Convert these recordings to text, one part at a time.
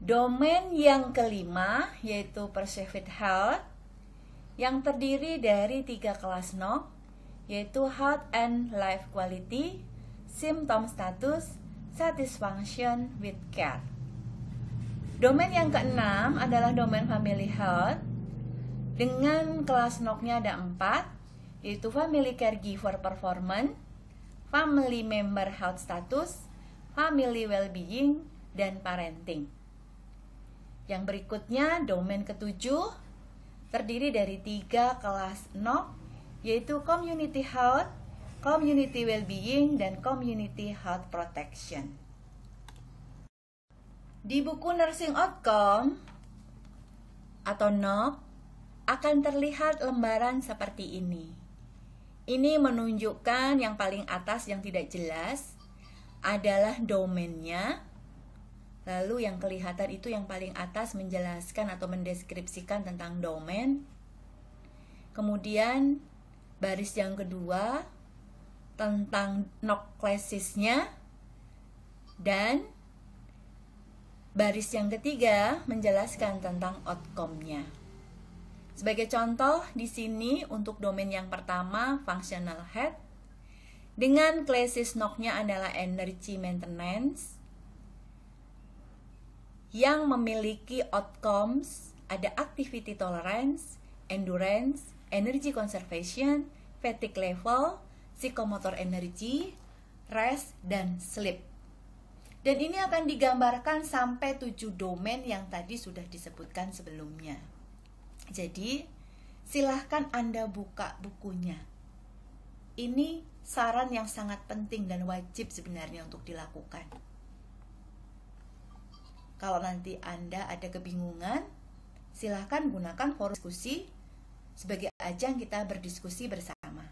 Domain yang kelima yaitu Perceived Health yang terdiri dari tiga kelas NOC yaitu Health and Life Quality, Symptom Status, Satisfaction with Care. Domain yang keenam adalah domain Family Health dengan kelas NOC-nya ada empat yaitu Family Caregiver Performance, Family Member Health Status, Family Well-being, dan Parenting. Yang berikutnya, domain ketujuh terdiri dari tiga kelas NOC, yaitu Community Health, Community Wellbeing, dan Community Health Protection. Di buku Nursing Outcome atau NOC akan terlihat lembaran seperti ini. Ini menunjukkan yang paling atas yang tidak jelas adalah domainnya, Lalu yang kelihatan itu yang paling atas menjelaskan atau mendeskripsikan tentang domain. Kemudian baris yang kedua tentang noklesisnya dan baris yang ketiga menjelaskan tentang outcome-nya. Sebagai contoh di sini untuk domain yang pertama functional head dengan klesis nok-nya adalah energy maintenance yang memiliki outcomes ada activity tolerance, endurance, energy conservation, fatigue level, psychomotor energy, rest, dan sleep. Dan ini akan digambarkan sampai tujuh domain yang tadi sudah disebutkan sebelumnya. Jadi, silahkan Anda buka bukunya. Ini saran yang sangat penting dan wajib sebenarnya untuk dilakukan. Kalau nanti Anda ada kebingungan, silahkan gunakan forum diskusi sebagai ajang kita berdiskusi bersama.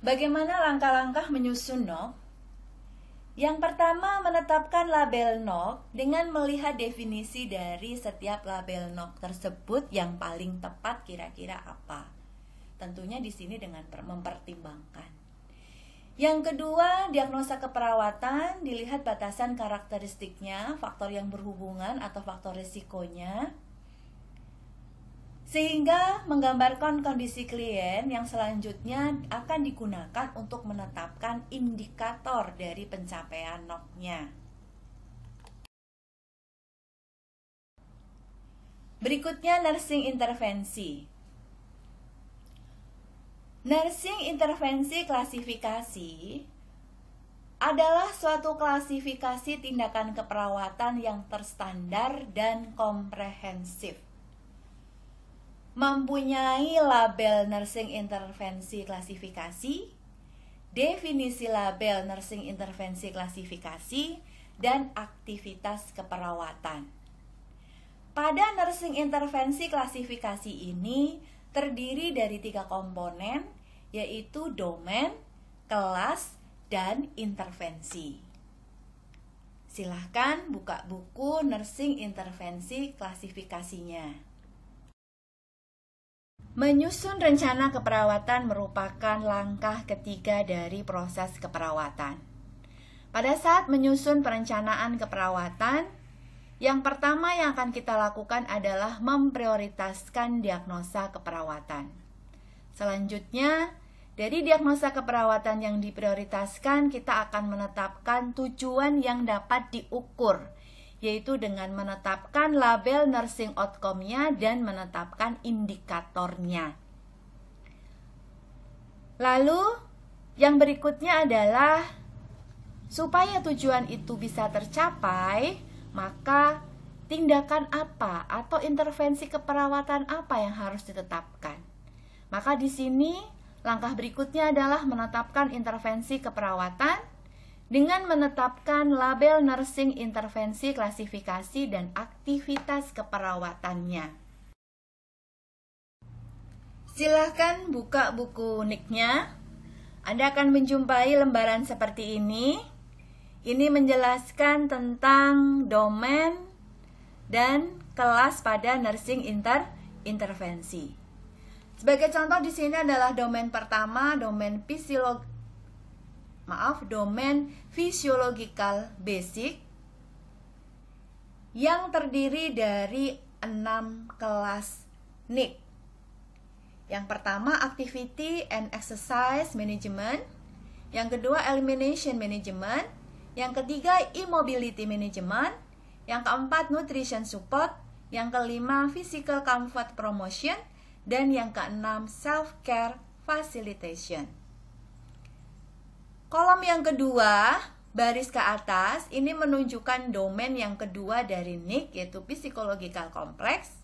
Bagaimana langkah-langkah menyusun NOC? Yang pertama, menetapkan label NOC dengan melihat definisi dari setiap label NOC tersebut yang paling tepat kira-kira apa. Tentunya di sini dengan mempertimbangkan yang kedua, diagnosa keperawatan dilihat batasan karakteristiknya, faktor yang berhubungan atau faktor risikonya. Sehingga menggambarkan kondisi klien yang selanjutnya akan digunakan untuk menetapkan indikator dari pencapaian NOC-nya. Berikutnya nursing intervensi. Nursing intervensi klasifikasi adalah suatu klasifikasi tindakan keperawatan yang terstandar dan komprehensif. Mempunyai label nursing intervensi klasifikasi, definisi label nursing intervensi klasifikasi, dan aktivitas keperawatan. Pada nursing intervensi klasifikasi ini, terdiri dari tiga komponen, yaitu domain, kelas, dan intervensi. Silahkan buka buku nursing intervensi klasifikasinya. Menyusun rencana keperawatan merupakan langkah ketiga dari proses keperawatan. Pada saat menyusun perencanaan keperawatan, yang pertama yang akan kita lakukan adalah memprioritaskan diagnosa keperawatan. Selanjutnya, dari diagnosa keperawatan yang diprioritaskan, kita akan menetapkan tujuan yang dapat diukur, yaitu dengan menetapkan label nursing outcome-nya dan menetapkan indikatornya. Lalu, yang berikutnya adalah supaya tujuan itu bisa tercapai, maka tindakan apa atau intervensi keperawatan apa yang harus ditetapkan? Maka di sini langkah berikutnya adalah menetapkan intervensi keperawatan dengan menetapkan label nursing intervensi klasifikasi dan aktivitas keperawatannya. Silahkan buka buku uniknya. Anda akan menjumpai lembaran seperti ini ini menjelaskan tentang domain dan kelas pada nursing inter intervensi. Sebagai contoh di sini adalah domain pertama, domain fisiolog maaf domain physiological basic yang terdiri dari enam kelas NIC. Yang pertama activity and exercise management, yang kedua elimination management, yang ketiga immobility management, yang keempat nutrition support, yang kelima physical comfort promotion, dan yang keenam self care facilitation. Kolom yang kedua baris ke atas ini menunjukkan domain yang kedua dari NIC yaitu psikological complex.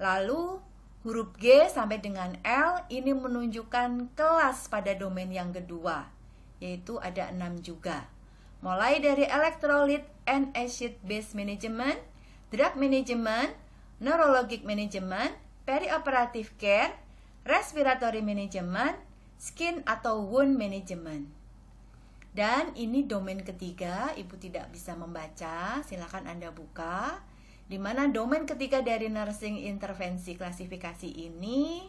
Lalu huruf G sampai dengan L ini menunjukkan kelas pada domain yang kedua yaitu ada enam juga. Mulai dari electrolyte and acid base management, drug management, neurologic management, perioperative care, respiratory management, skin atau wound management. Dan ini domain ketiga, Ibu tidak bisa membaca, silakan Anda buka. Di mana domain ketiga dari nursing intervensi klasifikasi ini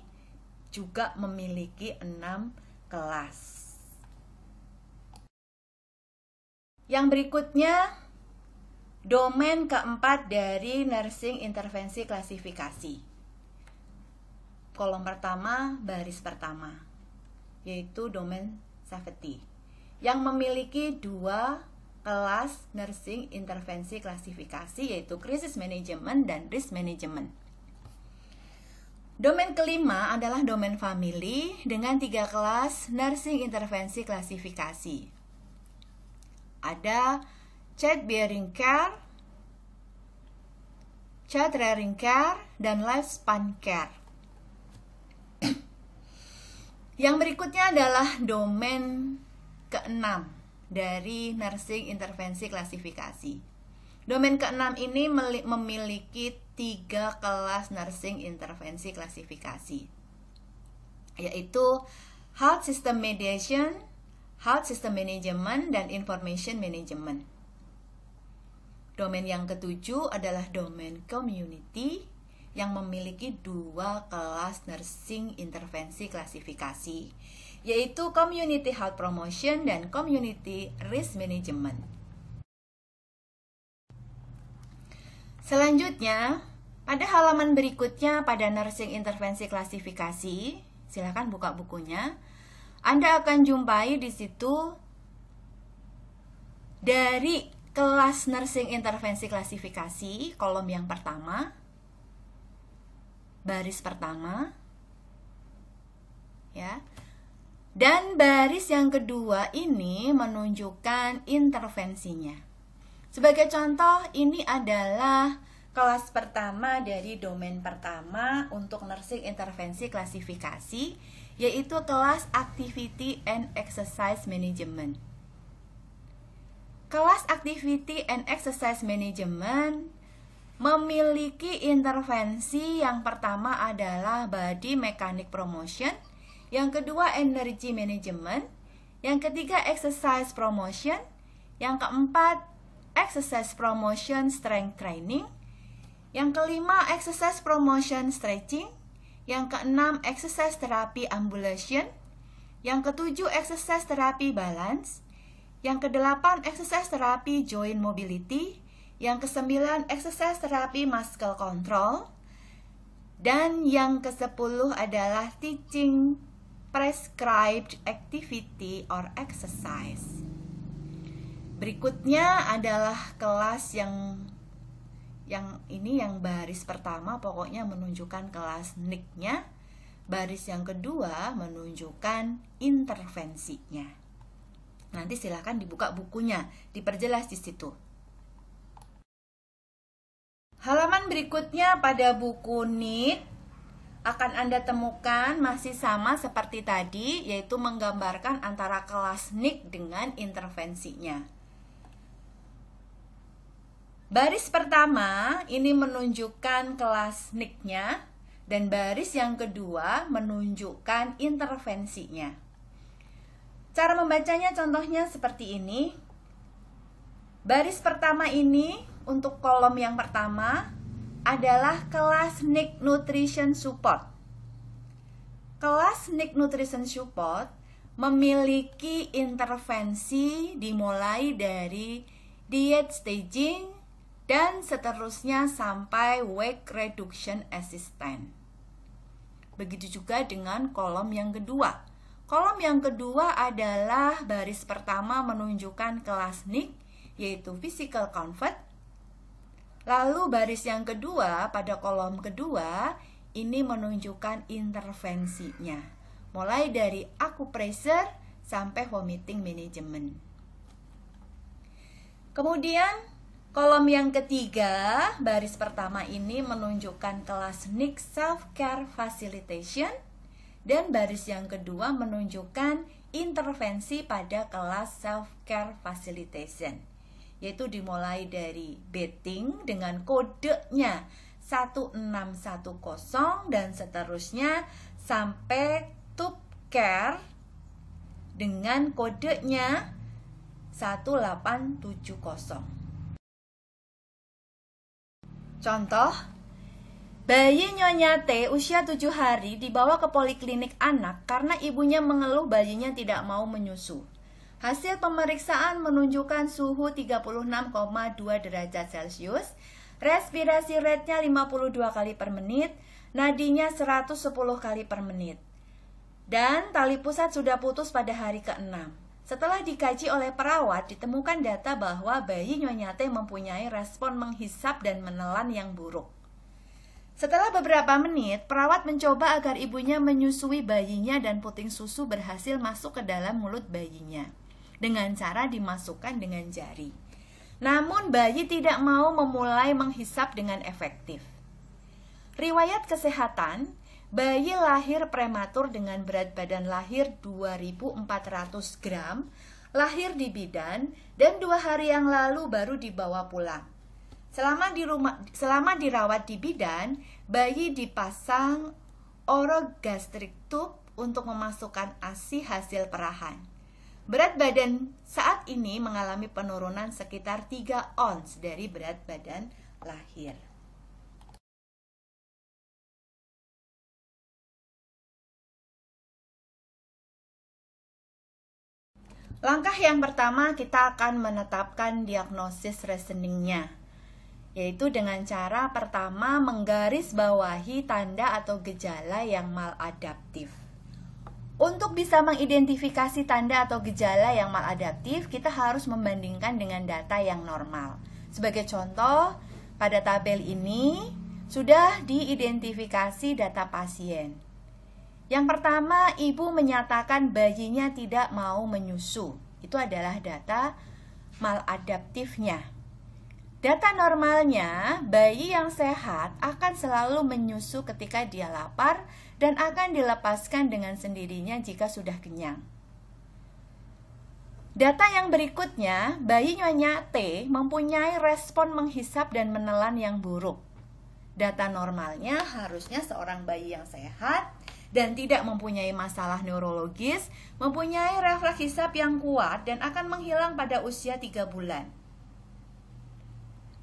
juga memiliki enam kelas. Yang berikutnya, domain keempat dari nursing intervensi klasifikasi. Kolom pertama, baris pertama, yaitu domain safety yang memiliki dua kelas nursing intervensi klasifikasi yaitu krisis manajemen dan risk management. Domain kelima adalah domain family dengan tiga kelas nursing intervensi klasifikasi. Ada child bearing care, child rearing care, dan lifespan care. Yang berikutnya adalah domain keenam dari nursing intervensi klasifikasi. Domain keenam ini memiliki tiga kelas nursing intervensi klasifikasi, yaitu health system mediation, health system management, dan information management. Domain yang ketujuh adalah domain community yang memiliki dua kelas nursing intervensi klasifikasi, yaitu Community Health Promotion dan Community Risk Management. Selanjutnya, pada halaman berikutnya pada nursing intervensi klasifikasi, silakan buka bukunya. Anda akan jumpai di situ dari kelas nursing intervensi klasifikasi, kolom yang pertama, baris pertama, ya. Dan baris yang kedua ini menunjukkan intervensinya. Sebagai contoh, ini adalah kelas pertama dari domain pertama untuk nursing intervensi klasifikasi, yaitu kelas Activity and Exercise Management. Kelas Activity and Exercise Management memiliki intervensi yang pertama adalah body mechanic promotion, yang kedua energy management, yang ketiga exercise promotion, yang keempat exercise promotion strength training, yang kelima exercise promotion stretching, yang keenam exercise terapi ambulation, yang ketujuh exercise terapi balance, yang kedelapan exercise terapi joint mobility, yang kesembilan exercise terapi muscle control, dan yang kesepuluh adalah teaching prescribed activity or exercise. Berikutnya adalah kelas yang yang ini yang baris pertama pokoknya menunjukkan kelas NIC-nya. Baris yang kedua menunjukkan intervensinya. Nanti silahkan dibuka bukunya, diperjelas di situ. Halaman berikutnya pada buku NIC akan Anda temukan masih sama seperti tadi, yaitu menggambarkan antara kelas NIC dengan intervensinya. Baris pertama ini menunjukkan kelas NIC-nya dan baris yang kedua menunjukkan intervensinya. Cara membacanya contohnya seperti ini. Baris pertama ini untuk kolom yang pertama adalah kelas NIC Nutrition Support. Kelas NIC Nutrition Support memiliki intervensi dimulai dari diet staging dan seterusnya sampai weight reduction assistant. Begitu juga dengan kolom yang kedua. Kolom yang kedua adalah baris pertama menunjukkan kelas NIC yaitu physical comfort. Lalu baris yang kedua pada kolom kedua ini menunjukkan intervensinya. Mulai dari acupressure sampai vomiting management. Kemudian Kolom yang ketiga, baris pertama ini menunjukkan kelas NIC Self-Care Facilitation dan baris yang kedua menunjukkan intervensi pada kelas Self-Care Facilitation yaitu dimulai dari betting dengan kodenya 1610 dan seterusnya sampai tube care dengan kodenya 1870. Contoh, bayi Nyonya T usia 7 hari dibawa ke poliklinik anak karena ibunya mengeluh bayinya tidak mau menyusu. Hasil pemeriksaan menunjukkan suhu 36,2 derajat Celcius, respirasi rate-nya 52 kali per menit, nadinya 110 kali per menit. Dan tali pusat sudah putus pada hari ke-6. Setelah dikaji oleh perawat, ditemukan data bahwa bayi Nyonya T mempunyai respon menghisap dan menelan yang buruk. Setelah beberapa menit, perawat mencoba agar ibunya menyusui bayinya dan puting susu berhasil masuk ke dalam mulut bayinya dengan cara dimasukkan dengan jari. Namun bayi tidak mau memulai menghisap dengan efektif. Riwayat kesehatan, Bayi lahir prematur dengan berat badan lahir 2400 gram, lahir di bidan, dan dua hari yang lalu baru dibawa pulang. Selama di rumah, selama dirawat di bidan, bayi dipasang orogastric tube untuk memasukkan ASI hasil perahan. Berat badan saat ini mengalami penurunan sekitar 3 ons dari berat badan lahir. Langkah yang pertama kita akan menetapkan diagnosis reasoningnya yaitu dengan cara pertama menggarisbawahi tanda atau gejala yang maladaptif. Untuk bisa mengidentifikasi tanda atau gejala yang maladaptif, kita harus membandingkan dengan data yang normal. Sebagai contoh, pada tabel ini sudah diidentifikasi data pasien. Yang pertama, ibu menyatakan bayinya tidak mau menyusu. Itu adalah data maladaptifnya. Data normalnya, bayi yang sehat akan selalu menyusu ketika dia lapar dan akan dilepaskan dengan sendirinya jika sudah kenyang. Data yang berikutnya, bayi nyonya T mempunyai respon menghisap dan menelan yang buruk. Data normalnya harusnya seorang bayi yang sehat dan tidak mempunyai masalah neurologis, mempunyai refleks hisap yang kuat dan akan menghilang pada usia 3 bulan.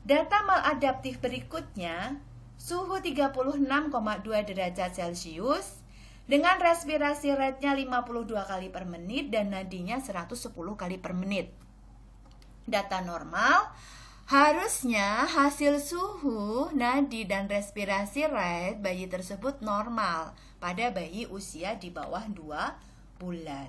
Data maladaptif berikutnya, suhu 36,2 derajat Celcius dengan respirasi rate-nya 52 kali per menit dan nadinya 110 kali per menit. Data normal, Harusnya hasil suhu, nadi, dan respirasi rate bayi tersebut normal pada bayi usia di bawah 2 bulan.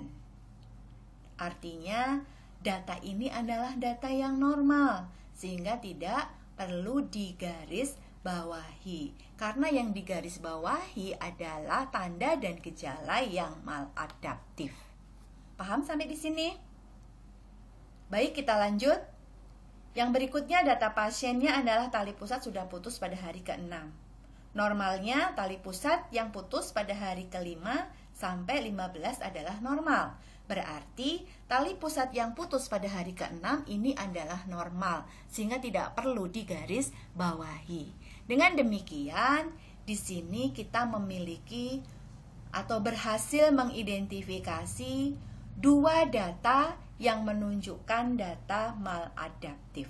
Artinya, data ini adalah data yang normal, sehingga tidak perlu digaris bawahi. Karena yang digaris bawahi adalah tanda dan gejala yang maladaptif. Paham sampai di sini? Baik, kita lanjut. Yang berikutnya data pasiennya adalah tali pusat sudah putus pada hari ke-6. Normalnya tali pusat yang putus pada hari ke-5 sampai 15 adalah normal. Berarti tali pusat yang putus pada hari ke-6 ini adalah normal sehingga tidak perlu digaris bawahi. Dengan demikian, di sini kita memiliki atau berhasil mengidentifikasi dua data yang menunjukkan data maladaptif.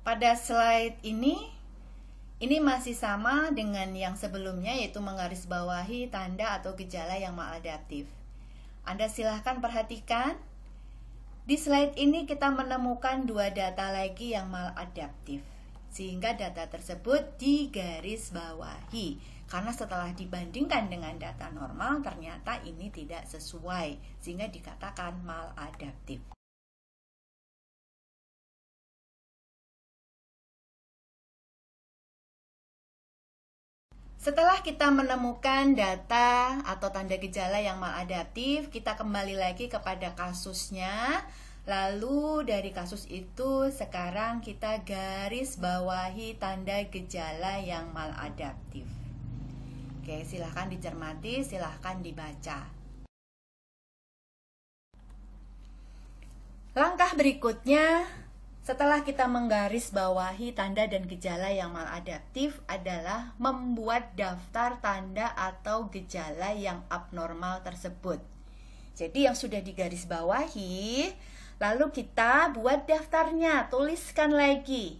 Pada slide ini Ini masih sama dengan yang sebelumnya yaitu menggarisbawahi tanda atau gejala yang maladaptif. Anda silahkan perhatikan. Di slide ini kita menemukan dua data lagi yang maladaptif. Sehingga data tersebut digarisbawahi. Karena setelah dibandingkan dengan data normal ternyata ini tidak sesuai. Sehingga dikatakan maladaptif. Setelah kita menemukan data atau tanda gejala yang maladaptif, kita kembali lagi kepada kasusnya. Lalu dari kasus itu sekarang kita garis bawahi tanda gejala yang maladaptif. Oke, silahkan dicermati, silahkan dibaca. Langkah berikutnya setelah kita menggaris bawahi tanda dan gejala yang maladaptif adalah membuat daftar tanda atau gejala yang abnormal tersebut. Jadi yang sudah digaris bawahi, lalu kita buat daftarnya, tuliskan lagi.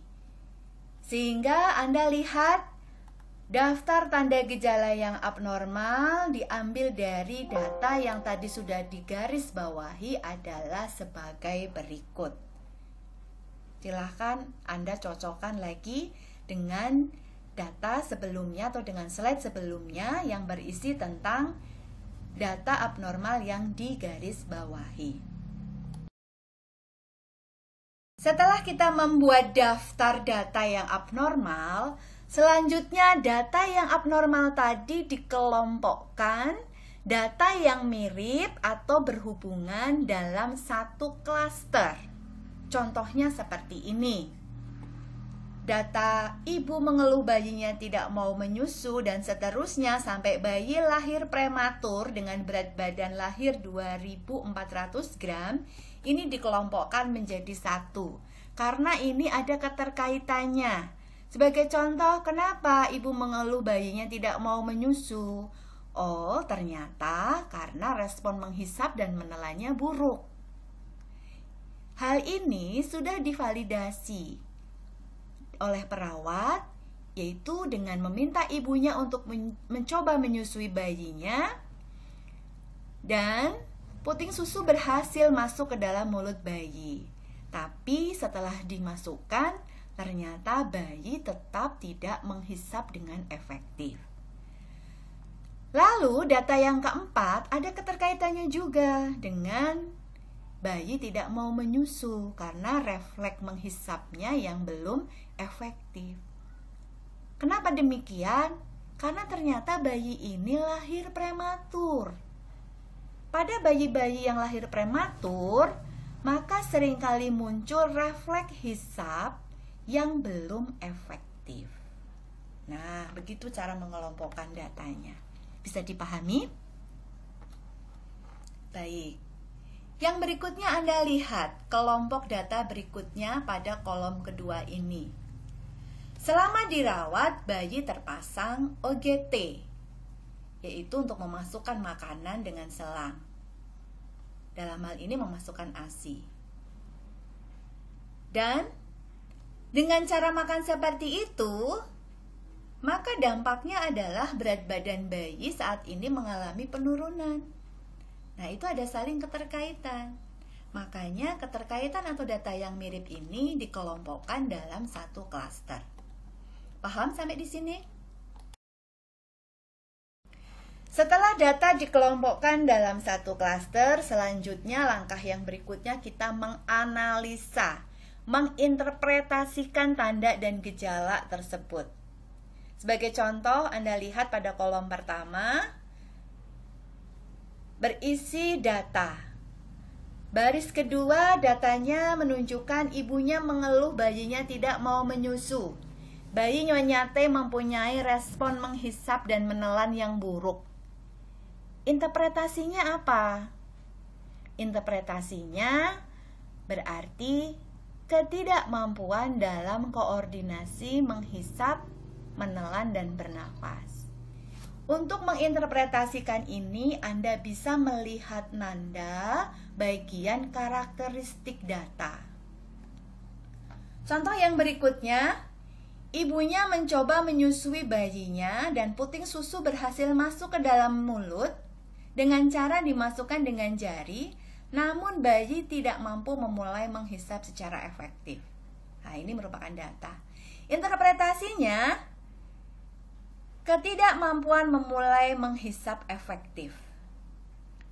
Sehingga Anda lihat daftar tanda gejala yang abnormal diambil dari data yang tadi sudah digaris bawahi adalah sebagai berikut silahkan Anda cocokkan lagi dengan data sebelumnya atau dengan slide sebelumnya yang berisi tentang data abnormal yang digaris bawahi. Setelah kita membuat daftar data yang abnormal, selanjutnya data yang abnormal tadi dikelompokkan data yang mirip atau berhubungan dalam satu klaster. Contohnya seperti ini. Data ibu mengeluh bayinya tidak mau menyusu dan seterusnya sampai bayi lahir prematur dengan berat badan lahir 2400 gram ini dikelompokkan menjadi satu karena ini ada keterkaitannya. Sebagai contoh, kenapa ibu mengeluh bayinya tidak mau menyusu? Oh, ternyata karena respon menghisap dan menelannya buruk. Hal ini sudah divalidasi oleh perawat, yaitu dengan meminta ibunya untuk men mencoba menyusui bayinya, dan puting susu berhasil masuk ke dalam mulut bayi. Tapi setelah dimasukkan, ternyata bayi tetap tidak menghisap dengan efektif. Lalu, data yang keempat ada keterkaitannya juga dengan bayi tidak mau menyusu karena refleks menghisapnya yang belum efektif. Kenapa demikian? Karena ternyata bayi ini lahir prematur. Pada bayi-bayi yang lahir prematur, maka sering kali muncul refleks hisap yang belum efektif. Nah, begitu cara mengelompokkan datanya. Bisa dipahami? Baik. Yang berikutnya Anda lihat kelompok data berikutnya pada kolom kedua ini. Selama dirawat, bayi terpasang OGT, yaitu untuk memasukkan makanan dengan selang. Dalam hal ini memasukkan ASI. Dan dengan cara makan seperti itu, maka dampaknya adalah berat badan bayi saat ini mengalami penurunan. Nah, itu ada saling keterkaitan. Makanya keterkaitan atau data yang mirip ini dikelompokkan dalam satu klaster. Paham sampai di sini? Setelah data dikelompokkan dalam satu klaster, selanjutnya langkah yang berikutnya kita menganalisa, menginterpretasikan tanda dan gejala tersebut. Sebagai contoh, Anda lihat pada kolom pertama, berisi data. Baris kedua datanya menunjukkan ibunya mengeluh bayinya tidak mau menyusu. Bayi Nyonya T mempunyai respon menghisap dan menelan yang buruk. Interpretasinya apa? Interpretasinya berarti ketidakmampuan dalam koordinasi menghisap, menelan, dan bernafas. Untuk menginterpretasikan ini, Anda bisa melihat nanda bagian karakteristik data. Contoh yang berikutnya, Ibunya mencoba menyusui bayinya dan puting susu berhasil masuk ke dalam mulut dengan cara dimasukkan dengan jari, namun bayi tidak mampu memulai menghisap secara efektif. Nah, ini merupakan data. Interpretasinya, ketidakmampuan memulai menghisap efektif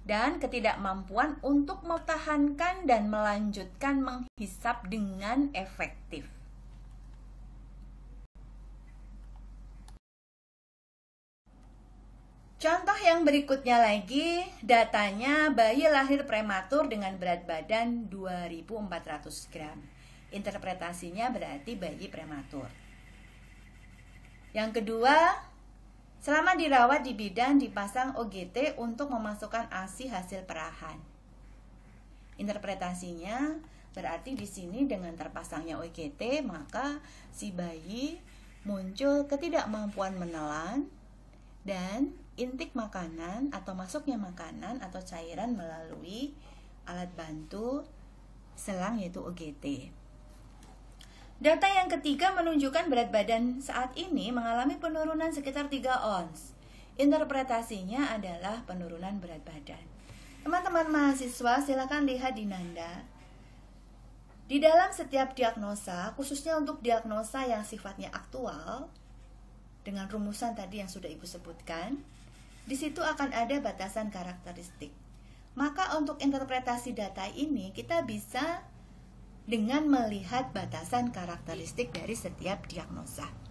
dan ketidakmampuan untuk mempertahankan dan melanjutkan menghisap dengan efektif. Contoh yang berikutnya lagi, datanya bayi lahir prematur dengan berat badan 2400 gram. Interpretasinya berarti bayi prematur. Yang kedua, selama dirawat di bidan dipasang OGT untuk memasukkan ASI hasil perahan. Interpretasinya berarti di sini dengan terpasangnya OGT maka si bayi muncul ketidakmampuan menelan dan intik makanan atau masuknya makanan atau cairan melalui alat bantu selang yaitu OGT. Data yang ketiga menunjukkan berat badan saat ini mengalami penurunan sekitar 3 ons. Interpretasinya adalah penurunan berat badan. Teman-teman mahasiswa silakan lihat di Nanda. Di dalam setiap diagnosa, khususnya untuk diagnosa yang sifatnya aktual, dengan rumusan tadi yang sudah Ibu sebutkan, di situ akan ada batasan karakteristik. Maka untuk interpretasi data ini kita bisa dengan melihat batasan karakteristik dari setiap diagnosa.